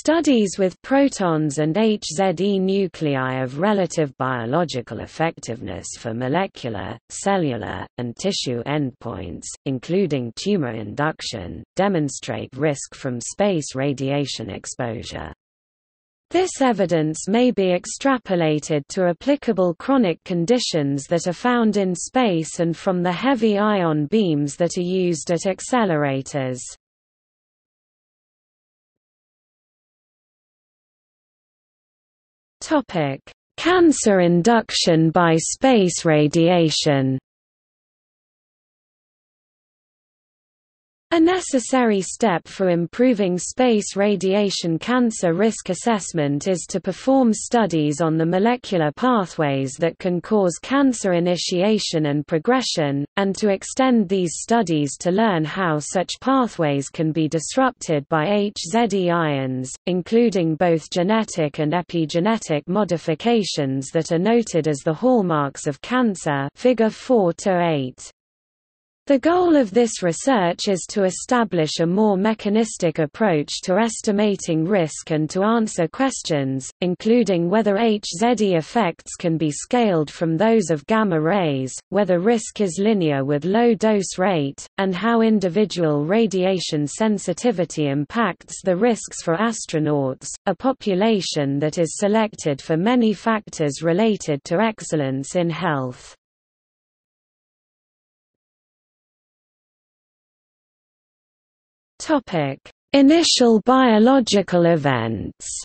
Studies with protons and HZE nuclei of relative biological effectiveness for molecular, cellular, and tissue endpoints, including tumor induction, demonstrate risk from space radiation exposure. This evidence may be extrapolated to applicable chronic conditions that are found in space and from the heavy ion beams that are used at accelerators. Cancer induction by space radiation A necessary step for improving space radiation cancer risk assessment is to perform studies on the molecular pathways that can cause cancer initiation and progression, and to extend these studies to learn how such pathways can be disrupted by HZE ions, including both genetic and epigenetic modifications that are noted as the hallmarks of cancer figure 4 to 8. The goal of this research is to establish a more mechanistic approach to estimating risk and to answer questions, including whether HZE effects can be scaled from those of gamma rays, whether risk is linear with low dose rate, and how individual radiation sensitivity impacts the risks for astronauts, a population that is selected for many factors related to excellence in health. Topic: Initial biological events.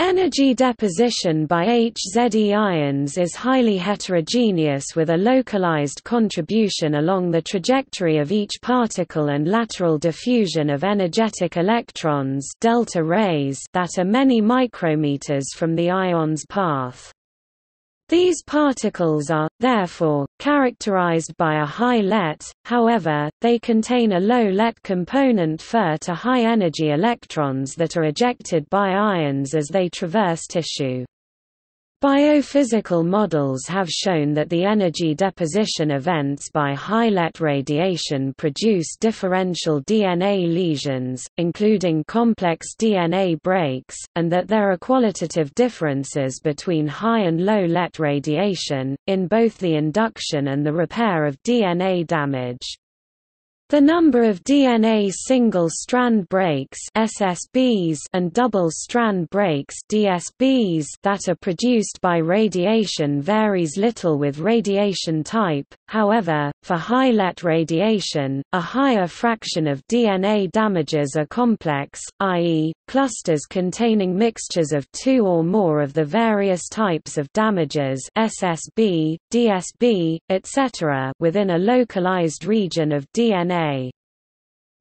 Energy deposition by HZE ions is highly heterogeneous with a localized contribution along the trajectory of each particle and lateral diffusion of energetic electrons delta rays that are many micrometers from the ion's path. These particles are, therefore, characterized by a high LET, however, they contain a low LET component Fe to high-energy electrons that are ejected by ions as they traverse tissue. Biophysical models have shown that the energy deposition events by high-LET radiation produce differential DNA lesions, including complex DNA breaks, and that there are qualitative differences between high and low LET radiation, in both the induction and the repair of DNA damage. The number of DNA single-strand breaks (SSBs) and double-strand breaks (DSBs) that are produced by radiation varies little with radiation type. However, for high-LET radiation, a higher fraction of DNA damages are complex, i.e., clusters containing mixtures of two or more of the various types of damages (SSB, DSB, etc.) within a localized region of DNA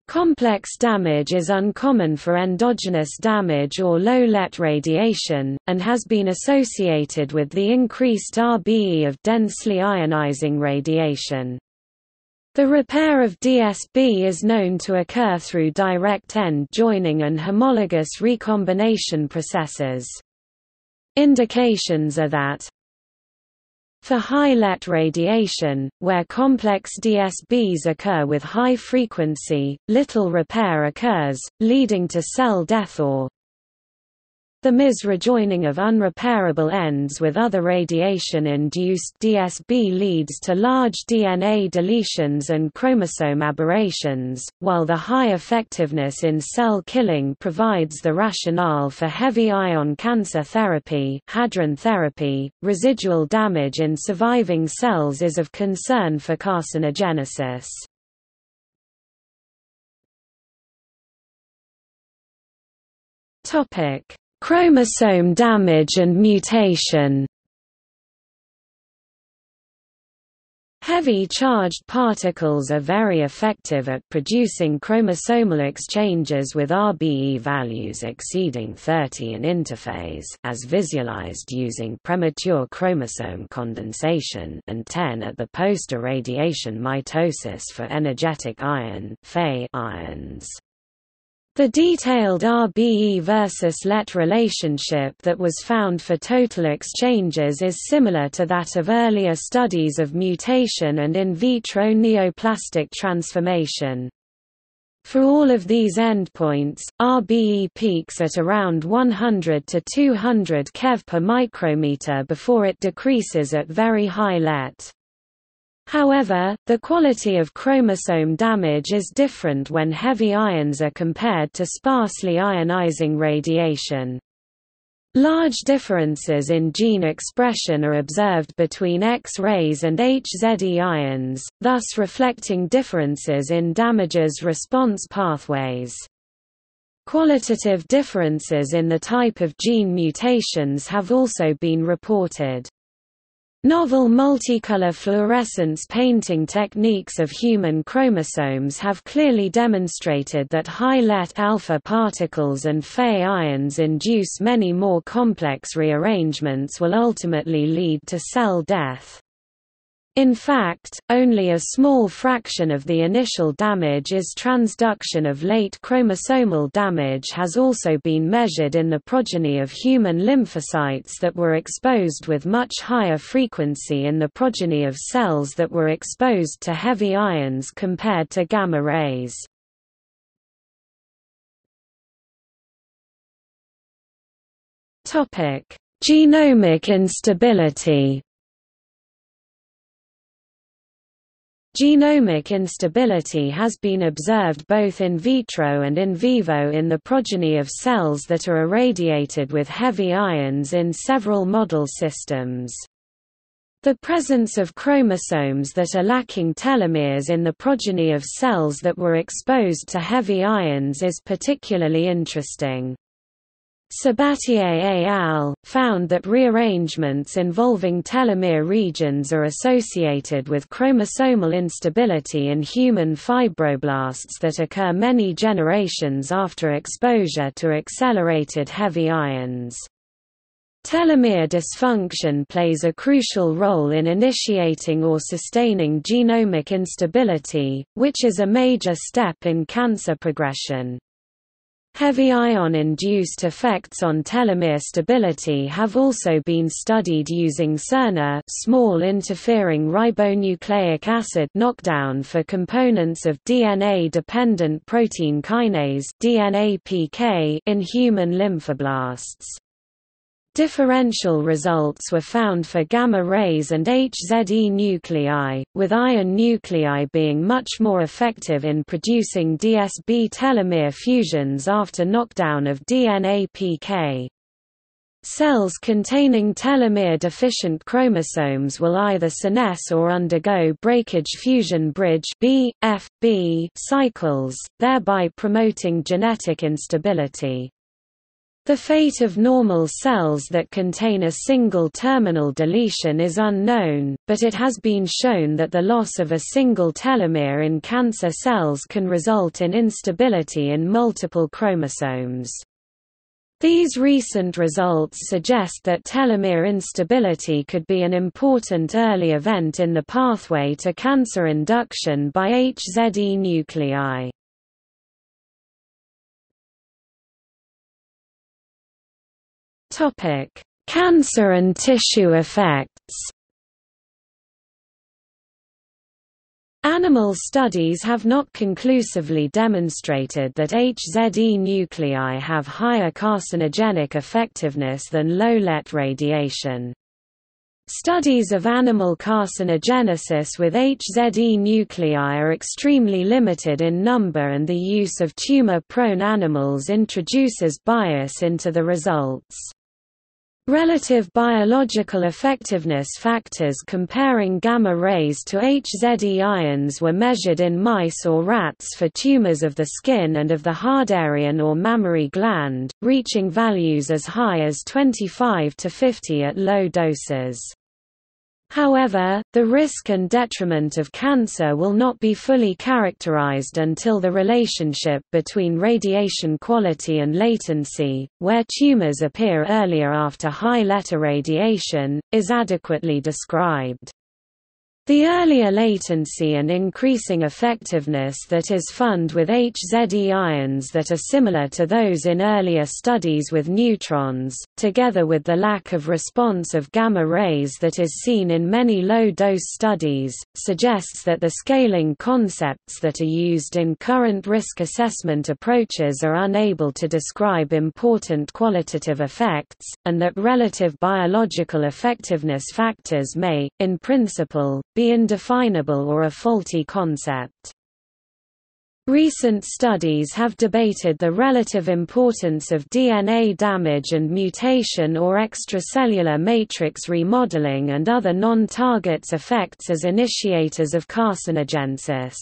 Complex damage is uncommon for endogenous damage or low-LET radiation, and has been associated with the increased RBE of densely ionizing radiation. The repair of DSB is known to occur through direct end joining and homologous recombination processes. Indications are that, for high-LET radiation, where complex DSBs occur with high frequency, little repair occurs, leading to cell death or the mis rejoining of unrepairable ends with other radiation-induced DSB leads to large DNA deletions and chromosome aberrations, while the high effectiveness in cell killing provides the rationale for heavy ion cancer therapy, hadron therapy. Residual damage in surviving cells is of concern for carcinogenesis. Topic Chromosome damage and mutation Heavy charged particles are very effective at producing chromosomal exchanges with RBE values exceeding 30 in interphase as visualized using premature chromosome condensation and 10 at the post-irradiation mitosis for energetic iron ions. The detailed RBE versus LET relationship that was found for total exchanges is similar to that of earlier studies of mutation and in vitro neoplastic transformation. For all of these endpoints, RBE peaks at around 100 to 200 keV per micrometer before it decreases at very high LET. However, the quality of chromosome damage is different when heavy ions are compared to sparsely ionizing radiation. Large differences in gene expression are observed between X-rays and HZE ions, thus reflecting differences in damages response pathways. Qualitative differences in the type of gene mutations have also been reported. Novel multicolor fluorescence painting techniques of human chromosomes have clearly demonstrated that high LET alpha particles and Fe ions induce many more complex rearrangements will ultimately lead to cell death. In fact, only a small fraction of the initial damage is transduction of late chromosomal damage has also been measured in the progeny of human lymphocytes that were exposed with much higher frequency in the progeny of cells that were exposed to heavy ions compared to gamma rays. Genomic instability Genomic instability has been observed both in vitro and in vivo in the progeny of cells that are irradiated with heavy ions in several model systems. The presence of chromosomes that are lacking telomeres in the progeny of cells that were exposed to heavy ions is particularly interesting. Sabatier et al. found that rearrangements involving telomere regions are associated with chromosomal instability in human fibroblasts that occur many generations after exposure to accelerated heavy ions. Telomere dysfunction plays a crucial role in initiating or sustaining genomic instability, which is a major step in cancer progression. Heavy ion-induced effects on telomere stability have also been studied using siRNA small interfering ribonucleic acid knockdown for components of DNA-dependent protein kinase in human lymphoblasts. Differential results were found for gamma rays and HZE nuclei, with ion nuclei being much more effective in producing DSB telomere fusions after knockdown of DNA-PK. Cells containing telomere-deficient chromosomes will either senesce or undergo breakage fusion bridge B, F, B cycles, thereby promoting genetic instability. The fate of normal cells that contain a single terminal deletion is unknown, but it has been shown that the loss of a single telomere in cancer cells can result in instability in multiple chromosomes. These recent results suggest that telomere instability could be an important early event in the pathway to cancer induction by HZE nuclei. Topic: Cancer and tissue effects. Animal studies have not conclusively demonstrated that HZE nuclei have higher carcinogenic effectiveness than low-LET radiation. Studies of animal carcinogenesis with HZE nuclei are extremely limited in number and the use of tumor-prone animals introduces bias into the results. Relative biological effectiveness factors comparing gamma rays to HZE ions were measured in mice or rats for tumors of the skin and of the Harderian or mammary gland, reaching values as high as 25 to 50 at low doses. However, the risk and detriment of cancer will not be fully characterized until the relationship between radiation quality and latency, where tumors appear earlier after high-LET radiation, is adequately described. The earlier latency and increasing effectiveness that is found with HZE ions that are similar to those in earlier studies with neutrons, together with the lack of response of gamma rays that is seen in many low-dose studies, suggests that the scaling concepts that are used in current risk assessment approaches are unable to describe important qualitative effects, and that relative biological effectiveness factors may, in principle, be indefinable or a faulty concept. Recent studies have debated the relative importance of DNA damage and mutation or extracellular matrix remodeling and other non-targets effects as initiators of carcinogenesis.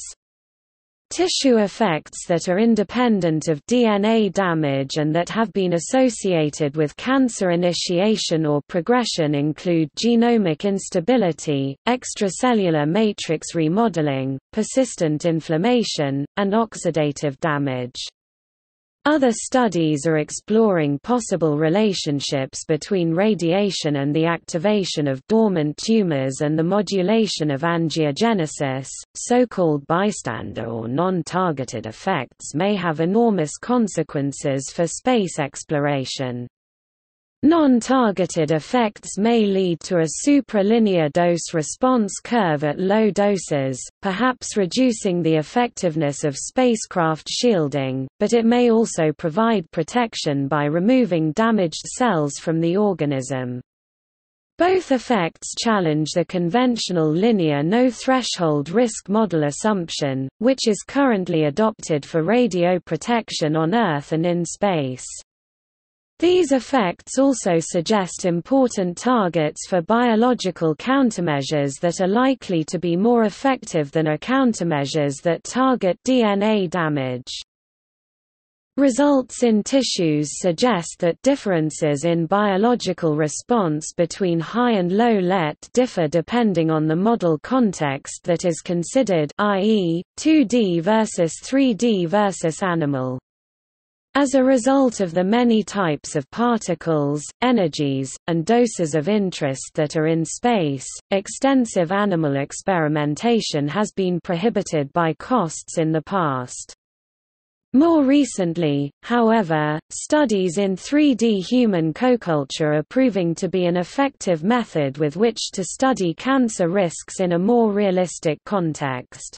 Tissue effects that are independent of DNA damage and that have been associated with cancer initiation or progression include genomic instability, extracellular matrix remodeling, persistent inflammation, and oxidative damage. Other studies are exploring possible relationships between radiation and the activation of dormant tumors and the modulation of angiogenesis. So-called bystander or non-targeted effects may have enormous consequences for space exploration. Non-targeted effects may lead to a supralinear dose-response curve at low doses, perhaps reducing the effectiveness of spacecraft shielding, but it may also provide protection by removing damaged cells from the organism. Both effects challenge the conventional linear no-threshold risk model assumption, which is currently adopted for radio protection on Earth and in space. These effects also suggest important targets for biological countermeasures that are likely to be more effective than are countermeasures that target DNA damage. Results in tissues suggest that differences in biological response between high and low LET differ depending on the model context that is considered i.e., 2D versus 3D versus animal. As a result of the many types of particles, energies, and doses of interest that are in space, extensive animal experimentation has been prohibited by costs in the past. More recently, however, studies in 3D human co-culture are proving to be an effective method with which to study cancer risks in a more realistic context.